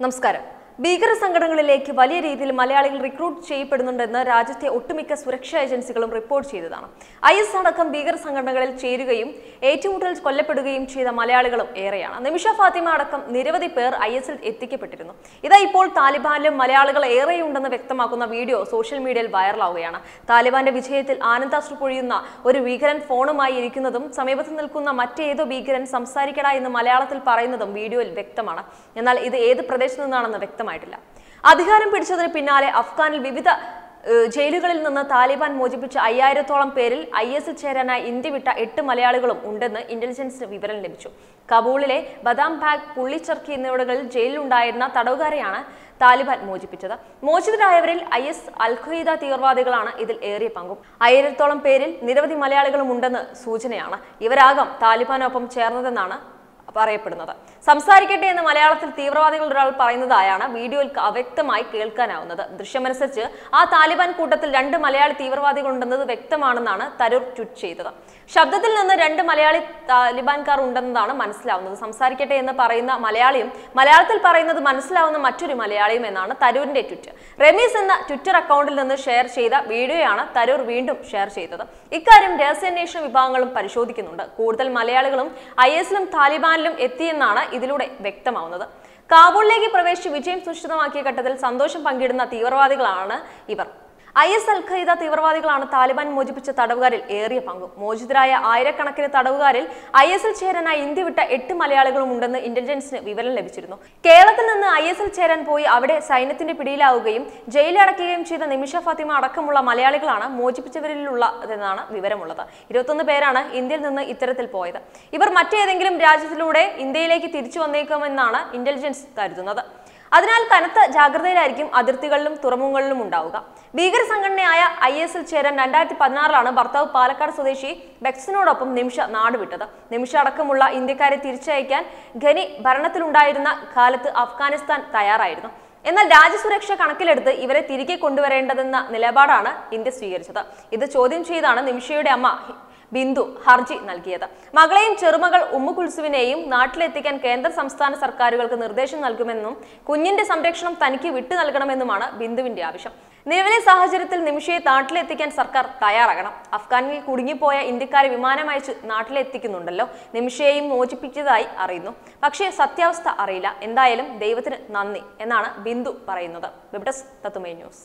നമസ്കാരം ഭീകര സംഘടനകളിലേക്ക് വലിയ രീതിയിൽ മലയാളികൾ റിക്രൂട്ട് ചെയ്യപ്പെടുന്നുണ്ടെന്ന് രാജ്യത്തെ ഒട്ടുമിക്ക സുരക്ഷാ ഏജൻസികളും റിപ്പോർട്ട് ചെയ്തതാണ്. ഐ എസ് അടക്കം ഭീകര സംഘടനകളിൽ ചേരുകയും ഏറ്റുമുട്ടൽ കൊല്ലപ്പെടുകയും ചെയ്ത മലയാളികളും ഏറെയാണ്. നിമിഷ ഫാത്തിമ അടക്കം നിരവധി പേർ ഐ എസിൽ എത്തിക്കപ്പെട്ടിരുന്നു. ഇതാ ഇപ്പോൾ താലിബാനിലും മലയാളികൾ ഏറെയുണ്ടെന്ന് വ്യക്തമാക്കുന്ന വീഡിയോ സോഷ്യൽ മീഡിയയിൽ വൈറലാവുകയാണ്. താലിബാന്റെ വിജയത്തിൽ ആനന്ദാശ്രു പൊഴിയുന്ന ഒരു ഭീകരൻ ഫോണുമായി ഇരിക്കുന്നതും സമീപത്ത് നിൽക്കുന്ന മറ്റേതോ ഭീകരൻ സംസാരിക്കട എന്ന് മലയാളത്തിൽ പറയുന്നതും വീഡിയോയിൽ വ്യക്തമാണ്. എന്നാൽ ഇത് ഏത് പ്രദേശത്തു നിന്നാണെന്ന് വ്യക്തമായിട്ടില്ല. അധികാരം പിടിച്ചതിന് പിന്നാലെ അഫ്ഗാനിൽ വിവിധ ജയിലുകളിൽ നിന്ന് താലിബാൻ മോചിപ്പിച്ച അയ്യായിരത്തോളം പേരിൽ ഐ എസിൽ ചേരാനായി ഇന്ത്യ വിട്ട എട്ട് മലയാളികളും ഉണ്ടെന്ന് ഇന്റലിജൻസിന് വിവരം ലഭിച്ചു. കബൂളിലെ Badam Bagh Pul e Charkhi എന്നിവിടങ്ങളിൽ ജയിലിലുണ്ടായിരുന്ന തടവുകാരെയാണ് താലിബാൻ മോചിപ്പിച്ചത്. മോചിതരായവരിൽ ഐ എസ് അൽഖയ്ദ തീവ്രവാദികളാണ് ഇതിൽ ഏറിയ പങ്കും. ആയിരത്തോളം പേരിൽ നിരവധി മലയാളികളും ഉണ്ടെന്ന് സൂചനയാണ് ഇവരാകാം താലിബാനൊപ്പം ചേർന്നതെന്നാണ് പറയപ്പെടുന്നത്. സംസാരിക്കട്ടെ എന്ന് മലയാളത്തിൽ തീവ്രവാദികൾ ഒരാൾ പറയുന്നതായാണ് വീഡിയോയിൽ അവ്യക്തമായി കേൾക്കാനാവുന്നത്. ദൃശ്യമനുസരിച്ച് ആ താലിബാൻ കൂട്ടത്തിൽ രണ്ട് മലയാളി തീവ്രവാദികളുണ്ടെന്നത് വ്യക്തമാണെന്നാണ് തരൂർ ട്വീറ്റ് ചെയ്തത്. ശബ്ദത്തിൽ നിന്ന് രണ്ട് മലയാളി താലിബാൻകാർ ഉണ്ടെന്നതാണ് മനസ്സിലാവുന്നത്. സംസാരിക്കട്ടെ എന്ന് പറയുന്ന മലയാളിയും മലയാളത്തിൽ പറയുന്നത് മനസ്സിലാവുന്ന മറ്റൊരു മലയാളിയും എന്നാണ് തരൂരിന്റെ ട്വിറ്റ്. റമീസ് എന്ന ട്വിറ്റർ അക്കൗണ്ടിൽ നിന്ന് ഷെയർ ചെയ്ത വീഡിയോയാണ് തരൂർ വീണ്ടും ഷെയർ ചെയ്തത്. ഇക്കാര്യം രഹസ്യാന്വേഷണ വിഭാഗങ്ങളും പരിശോധിക്കുന്നുണ്ട്. കൂടുതൽ മലയാളികളും ഐ എസിലും താലിബാനിലും എത്തിയെന്നാണ് ഇതിലൂടെ വ്യക്തമാവുന്നത്. കാബൂളിലേക്ക് പ്രവേശിച്ച് വിജയം സുനിശ്ചിതമാക്കിയ ഘട്ടത്തിൽ സന്തോഷം പങ്കിടുന്ന തീവ്രവാദികളാണ് ഇവർ. ഐ എസ് അൽ ഖൈദ തീവ്രവാദികളാണ് താലിബാൻ മോചിപ്പിച്ച തടവുകാരിൽ ഏറിയ പങ്കും. മോചിതരായ ആയിരക്കണക്കിന് തടവുകാരിൽ ഐ എസ് എൽ ചേരാനായി ഇന്ത്യ വിട്ട എട്ട് മലയാളികളും ഉണ്ടെന്ന് ഇന്റലിജൻസിന് വിവരം ലഭിച്ചിരുന്നു. കേരളത്തിൽ നിന്ന് ഐ എസ് എൽ ചേരാൻ പോയി അവിടെ സൈന്യത്തിന്റെ പിടിയിലാവുകയും ജയിലടക്കുകയും ചെയ്ത നിമിഷ ഫാത്തിമ അടക്കമുള്ള മലയാളികളാണ് മോചിപ്പിച്ചവരിലുള്ളതെന്നാണ് വിവരമുള്ളത്. ഇരുപത്തൊന്ന് പേരാണ് ഇന്ത്യയിൽ നിന്ന് ഇത്തരത്തിൽ പോയത്. ഇവർ മറ്റേതെങ്കിലും രാജ്യത്തിലൂടെ ഇന്ത്യയിലേക്ക് തിരിച്ചു വന്നേക്കുമെന്നാണ് ഇന്റലിജൻസ് കരുതുന്നത്. അതിനാൽ കനത്ത ജാഗ്രതയിലായിരിക്കും അതിർത്തികളിലും തുറമുഖങ്ങളിലും ഉണ്ടാവുക. ഭീകര സംഘടനയായ ഐ എസിൽ ചേരാൻ രണ്ടായിരത്തി പതിനാറിലാണ് ഭർത്താവ് പാലക്കാട് സ്വദേശി ബെക്സിനോടൊപ്പം നിമിഷ നാടുവിട്ടത്. നിമിഷ അടക്കമുള്ള ഇന്ത്യക്കാരെ തിരിച്ചയക്കാൻ ഖനി ഭരണത്തിലുണ്ടായിരുന്ന കാലത്ത് അഫ്ഗാനിസ്ഥാൻ തയ്യാറായിരുന്നു. എന്നാൽ രാജ്യസുരക്ഷ കണക്കിലെടുത്ത് ഇവരെ തിരികെ കൊണ്ടുവരേണ്ടതെന്ന നിലപാടാണ് ഇന്ത്യ സ്വീകരിച്ചത്. ഇത് ചോദ്യം ചെയ്താണ് നിമിഷയുടെ അമ്മ ബിന്ദു ഹർജി നൽകിയത്. മകളെയും ചെറുമകൾ ഉമ്മുകുൽസുവിനെയും നാട്ടിലെത്തിക്കാൻ കേന്ദ്ര സംസ്ഥാന സർക്കാരുകൾക്ക് നിർദ്ദേശം നൽകുമെന്നും കുഞ്ഞിന്റെ സംരക്ഷണം തനിക്ക് വിട്ടു നൽകണമെന്നുമാണ് ബിന്ദുവിന്റെ ആവശ്യം. നിലവിലെ സാഹചര്യത്തിൽ നിമിഷയെ നാട്ടിലെത്തിക്കാൻ സർക്കാർ തയ്യാറാകണം. അഫ്ഗാനിൽ കുടുങ്ങിപ്പോയ ഇന്ത്യക്കാരെ വിമാനമയച്ച് നാട്ടിലെത്തിക്കുന്നുണ്ടല്ലോ. നിമിഷയെയും മോചിപ്പിച്ചതായി അറിയുന്നു. പക്ഷേ സത്യാവസ്ഥ അറിയില്ല. എന്തായാലും ദൈവത്തിന് നന്ദി എന്നാണ് ബിന്ദു പറയുന്നത്. വെബ് തത്തുമേ ന്യൂസ്.